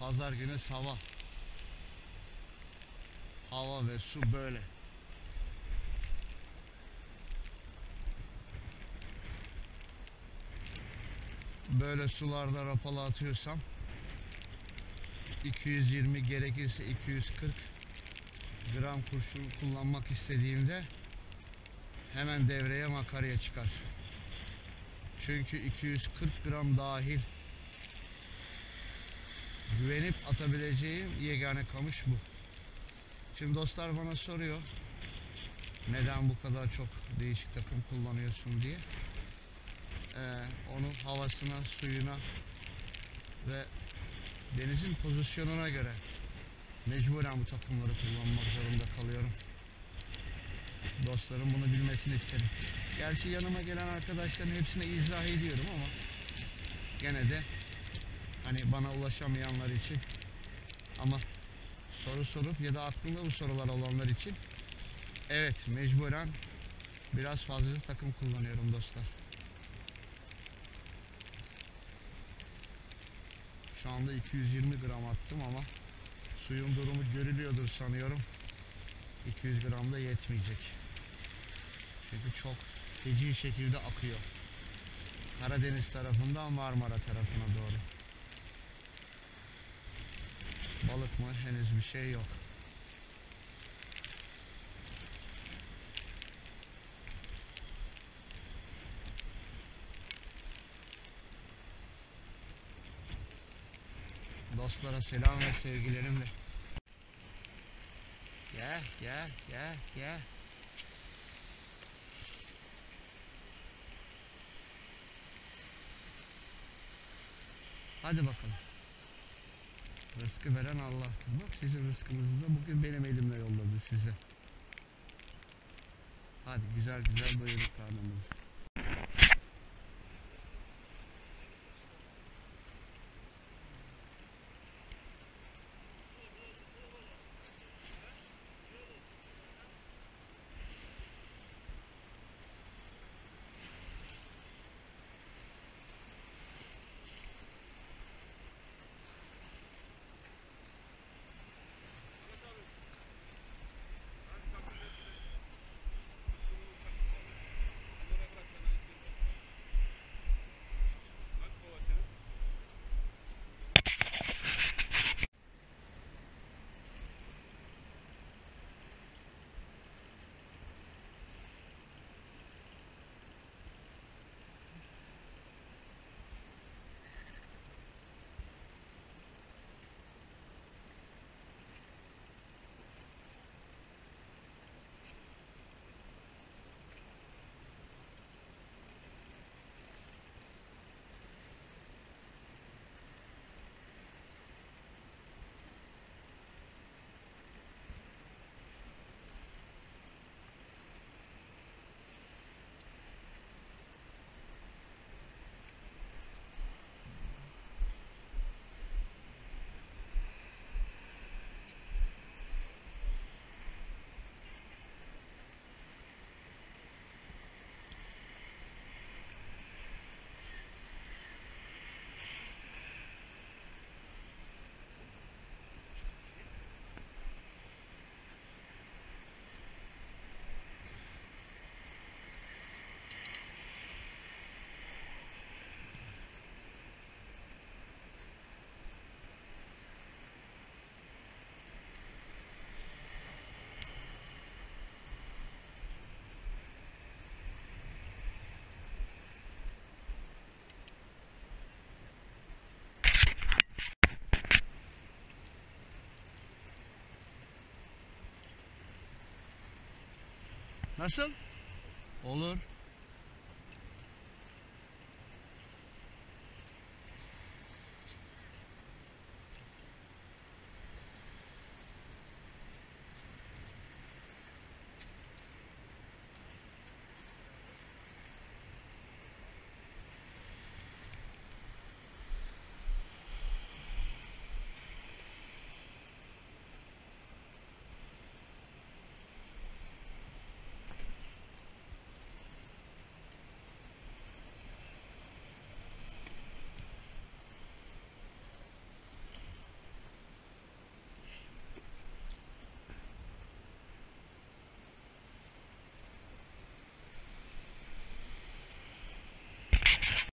Pazar günü hava. Hava ve su böyle. Böyle sularda rapalı atıyorsam 220 gerekirse 240 gram kurşun kullanmak istediğimde hemen devreye makaraya çıkar. Çünkü 240 gram dahil güvenip atabileceğim yegane kamış bu. Şimdi dostlar bana soruyor neden bu kadar çok değişik takım kullanıyorsun diye. Ee, onun havasına, suyuna ve denizin pozisyonuna göre mecburen bu takımları kullanmak zorunda kalıyorum. Dostlarım bunu bilmesini isterim. Gerçi yanıma gelen arkadaşların hepsine izah ediyorum ama gene de hani bana ulaşamayanlar için ama soru sorup ya da aklında bu sorular olanlar için evet mecburen biraz fazla takım kullanıyorum dostlar. Şu anda 220 gram attım ama suyun durumu görülüyordur sanıyorum. 200 gram da yetmeyecek. Çünkü çok feci şekilde akıyor. Karadeniz tarafından Marmara tarafına doğru. Balık mı? Henüz bir şey yok. Dostlara selam ve sevgilerimle. Gel gel gel gel. Hadi bakalım. Rızkı veren Allah'tır. Bak sizin rızkınızı da bugün benim elimle yolladı size. Hadi güzel güzel doyurun karnımızı. Nasıl? Olur.